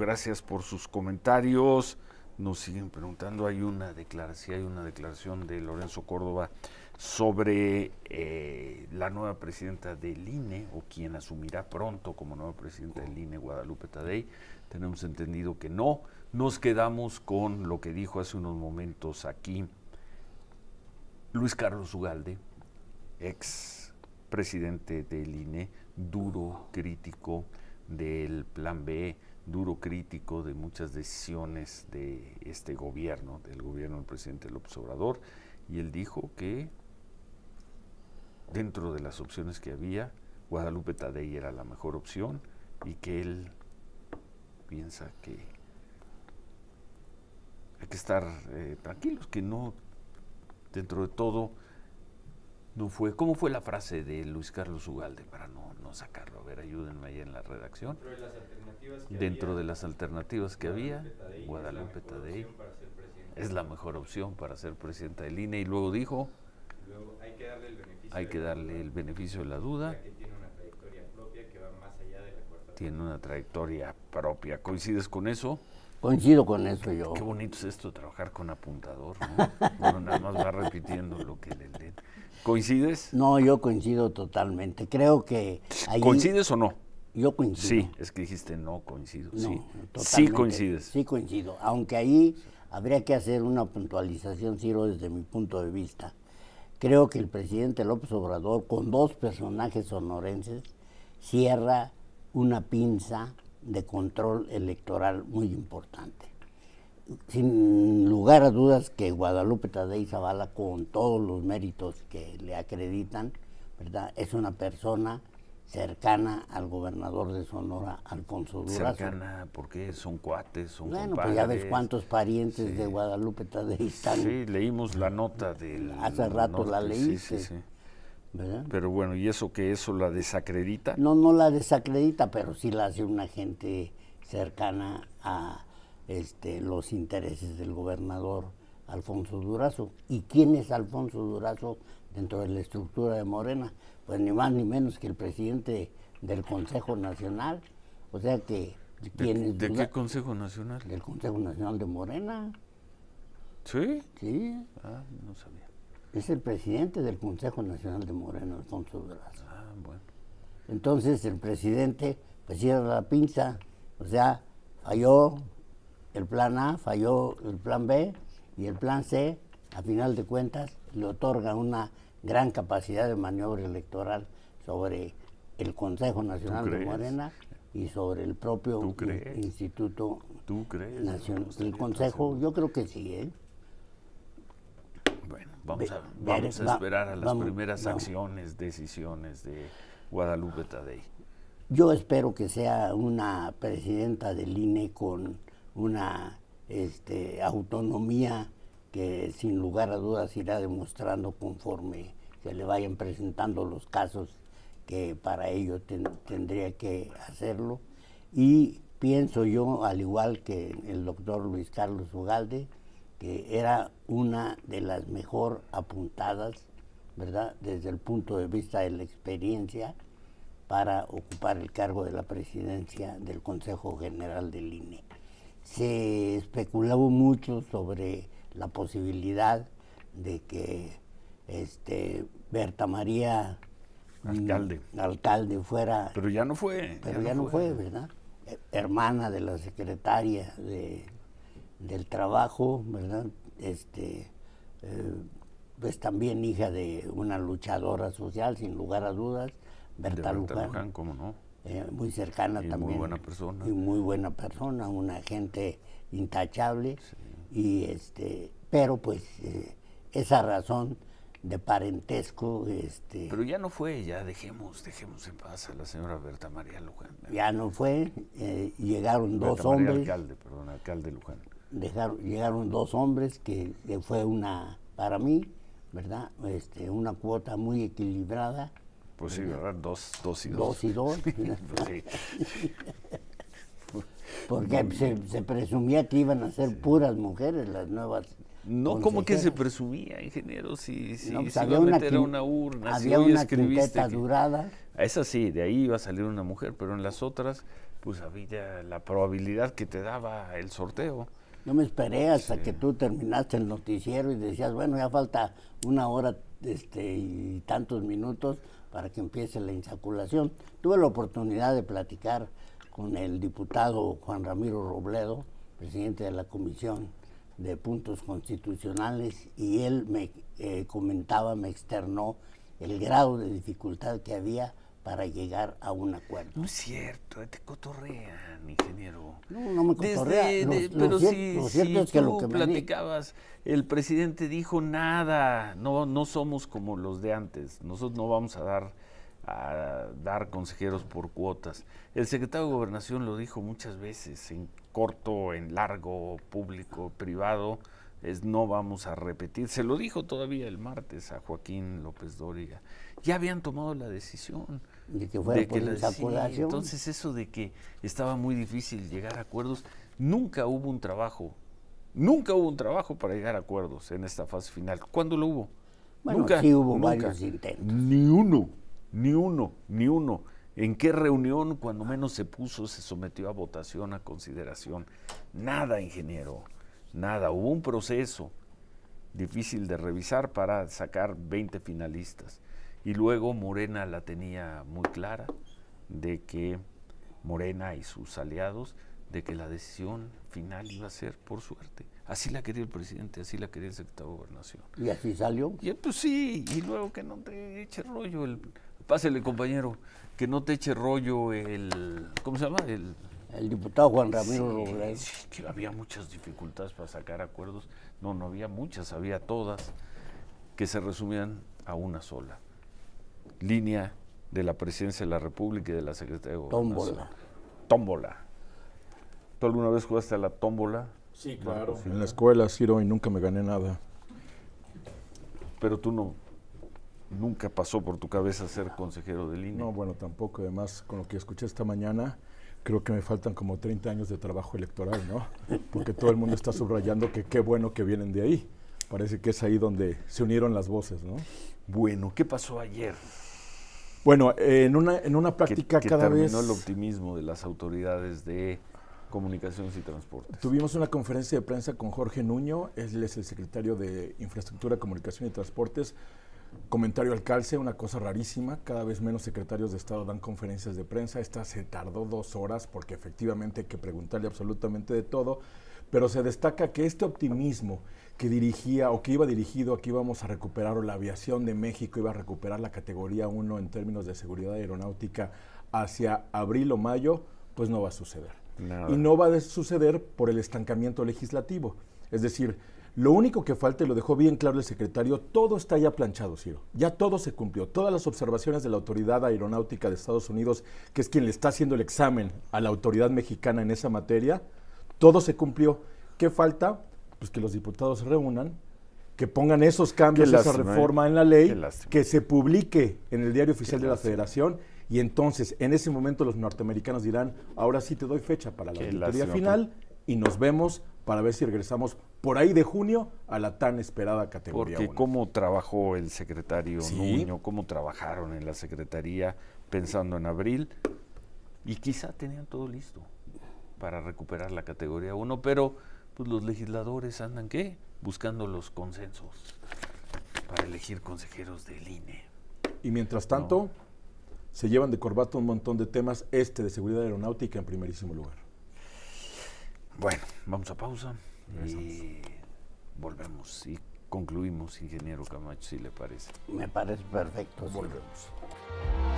gracias por sus comentarios. Nos siguen preguntando, hay una declaración, hay una declaración de Lorenzo Córdoba sobre eh, la nueva presidenta del INE o quien asumirá pronto como nueva presidenta del INE, Guadalupe Tadei. Tenemos entendido que no. Nos quedamos con lo que dijo hace unos momentos aquí Luis Carlos Ugalde, ex presidente del INE, duro crítico del Plan B, duro crítico de muchas decisiones de este gobierno, del gobierno del presidente López Obrador, y él dijo que dentro de las opciones que había, Guadalupe Tadei era la mejor opción y que él piensa que hay que estar eh, tranquilos, que no, dentro de todo, no fue. ¿Cómo fue la frase de Luis Carlos Ugalde para no, no sacarlo? A ver, ayúdenme ahí en la redacción. Dentro de las alternativas que había, Guadalupe Tadei es la mejor opción para ser presidenta del INE y luego dijo hay que darle el beneficio, hay que darle el beneficio de la duda. que tiene una trayectoria propia que va más allá de la cuarta Tiene una trayectoria propia. ¿Coincides con eso? Coincido con eso yo. Qué bonito es esto, trabajar con apuntador, ¿no? Bueno, nada más va repitiendo lo que le leen. ¿Coincides? No, yo coincido totalmente. Creo que ahí ¿Coincides o no? yo coincido. Sí, es que dijiste no coincido. No, sí. totalmente. sí coincides. Sí coincido. Aunque ahí habría que hacer una puntualización, Ciro, desde mi punto de vista. Creo que el presidente López Obrador, con dos personajes sonorenses, cierra una pinza de control electoral muy importante. Sin lugar a dudas que Guadalupe Tadei Zavala, con todos los méritos que le acreditan, ¿verdad? es una persona cercana al gobernador de Sonora, Alfonso Durazo. Cercana, porque son cuates, son Bueno, pues ya ves cuántos parientes Sí. de Guadalupe Tadei están, Sí, leímos la nota del Hace rato la norte, leíste. sí, sí. ¿Verdad? Pero bueno, ¿y eso que eso la desacredita? No, no la desacredita, pero sí la hace una gente cercana a este, los intereses del gobernador Alfonso Durazo. ¿Y quién es Alfonso Durazo dentro de la estructura de Morena? Pues ni más ni menos que el presidente del Consejo Nacional. O sea que ¿De, de qué Consejo Nacional? del Consejo Nacional de Morena, ¿Sí? sí, Ah, no sabía. Es el presidente del Consejo Nacional de Morena, Alfonso Durazo. Ah, bueno. Entonces el presidente pues cierra la pinza, o sea, falló el plan A, falló el plan B y el plan C, a final de cuentas, le otorga una gran capacidad de maniobra electoral sobre el Consejo Nacional de? Morena y sobre el propio ¿Tú crees? in- Instituto ¿Tú crees? Nacional. El Consejo, yo creo que sí, ¿eh? Vamos a, vamos a esperar a las vamos, primeras vamos. acciones, decisiones de Guadalupe Tadei. Yo espero que sea una presidenta del INE con una este, autonomía que sin lugar a dudas irá demostrando conforme se le vayan presentando los casos que para ello ten- tendría que hacerlo. Y pienso yo, al igual que el doctor Luis Carlos Ugalde, que era una de las mejor apuntadas, ¿verdad? Desde el punto de vista de la experiencia para ocupar el cargo de la presidencia del Consejo General del INE. Se especulaba mucho sobre la posibilidad de que este, Berta María Alcalde. alcalde fuera Pero ya no fue. pero ya no fue, ¿verdad? Hermana de la secretaria de, del trabajo, ¿verdad? Este, eh, pues también hija de una luchadora social, sin lugar a dudas, Berta, Berta Luján, Luján, ¿cómo no? eh, muy cercana Y muy también. buena persona. Y muy buena persona, una gente intachable. Y este, pero pues eh, esa razón de parentesco, este, Pero ya no fue, ya dejemos, dejemos en paz a la señora Berta María Luján. ya no fue, eh, llegaron dos María hombres. Alcalde, perdón, alcalde Luján. Dejaron, llegaron dos hombres que, fue una, para mí, ¿verdad? Este, una cuota muy equilibrada, Pues sí, ¿verdad? Dos, dos y dos. dos y dos, Pues sí. porque se, se presumía que iban a ser puras mujeres las nuevas. No, como que se presumía, ingeniero, si, si, No, pues se había iba a una meter a quin- una urna, si había hoy una quinteta que- durada, A esa sí, de ahí iba a salir una mujer, pero en las otras pues había la probabilidad que te daba el sorteo. Yo me esperé hasta que tú terminaste el noticiero y decías, bueno, ya falta una hora este, y tantos minutos para que empiece la insaculación. Tuve la oportunidad de platicar con el diputado Juan Ramiro Robledo, presidente de la Comisión de Puntos Constitucionales, y él me eh, comentaba, me externó el grado de dificultad que había para llegar a un acuerdo. No es cierto, te cotorrean, ingeniero. No, no me cotorrea. pero si, es que tú lo que platicabas, el presidente dijo nada, no, no somos como los de antes, nosotros no vamos a dar a dar consejeros por cuotas. El secretario de Gobernación lo dijo muchas veces, en corto, en largo, público, privado, es no vamos a repetir. Se lo dijo todavía el martes a Joaquín López Dóriga. Ya habían tomado la decisión de que fuera por la, entonces eso de que estaba muy difícil llegar a acuerdos, nunca hubo un trabajo, nunca hubo un trabajo para llegar a acuerdos en esta fase final. ¿Cuándo lo hubo? Bueno, nunca, sí hubo varios intentos. Ni uno, ni uno, ni uno. ¿En qué reunión, cuando menos se puso, se sometió a votación, a consideración? Nada, ingeniero, nada. Hubo un proceso difícil de revisar para sacar 20 finalistas. Y luego Morena la tenía muy clara de que Morena y sus aliados, de que la decisión final iba a ser por suerte. Así la quería el presidente, así la quería el secretario de Gobernación. ¿Y así salió? Y pues sí, y luego que no te eche rollo el... Pásele, compañero, que no te eche rollo el... ¿Cómo se llama? El... El diputado Juan Ramiro sí, que había muchas dificultades para sacar acuerdos. No, no había muchas, había todas que se resumían a una sola línea de la presidencia de la República y de la Secretaría de Gobernación. Tómbola. Tómbola. ¿Tú alguna vez jugaste a la tómbola? Sí, claro. en la escuela, Ciro, y nunca me gané nada. Pero tú no, nunca pasó por tu cabeza ser consejero de línea. No, bueno, tampoco. Además, con lo que escuché esta mañana, creo que me faltan como 30 años de trabajo electoral, ¿no? Porque todo el mundo está subrayando que qué bueno que vienen de ahí. Parece que es ahí donde se unieron las voces, ¿no? Bueno, ¿qué pasó ayer? Bueno, en una, en una práctica que, cada terminó vez... el optimismo de las autoridades de comunicaciones y transportes. Tuvimos una conferencia de prensa con Jorge Nuño, él es el secretario de Infraestructura, Comunicación y Transportes. Comentario al calce, una cosa rarísima, cada vez menos secretarios de Estado dan conferencias de prensa. Esta se tardó dos horas porque efectivamente hay que preguntarle absolutamente de todo, pero se destaca que este optimismo que dirigía o que iba dirigido a que íbamos a recuperar o la aviación de México iba a recuperar la categoría 1 en términos de seguridad aeronáutica hacia abril o mayo, pues no va a suceder. Y no va a suceder por el estancamiento legislativo. Es decir, lo único que falta, y lo dejó bien claro el secretario, todo está ya planchado, Ciro. Ya todo se cumplió. Todas las observaciones de la Autoridad Aeronáutica de Estados Unidos, que es quien le está haciendo el examen a la autoridad mexicana en esa materia, todo se cumplió. ¿Qué falta? pues que los diputados se reúnan, que pongan esos cambios, esa ¿eh? reforma en la ley, que se publique en el diario oficial de la Federación y entonces en ese momento los norteamericanos dirán, ahora sí te doy fecha para la auditoría final y nos vemos para ver si regresamos por ahí de junio a la tan esperada categoría. Porque cómo trabajó el secretario Nuño, cómo trabajaron en la secretaría pensando en abril y quizá tenían todo listo para recuperar la categoría 1, pero pues los legisladores andan qué? Buscando los consensos para elegir consejeros del INE. Y mientras tanto, se llevan de corbata un montón de temas, este de seguridad aeronáutica en primerísimo lugar. Bueno, vamos a pausa y volvemos y concluimos, ingeniero Camacho, si le parece. Me parece perfecto. Volvemos.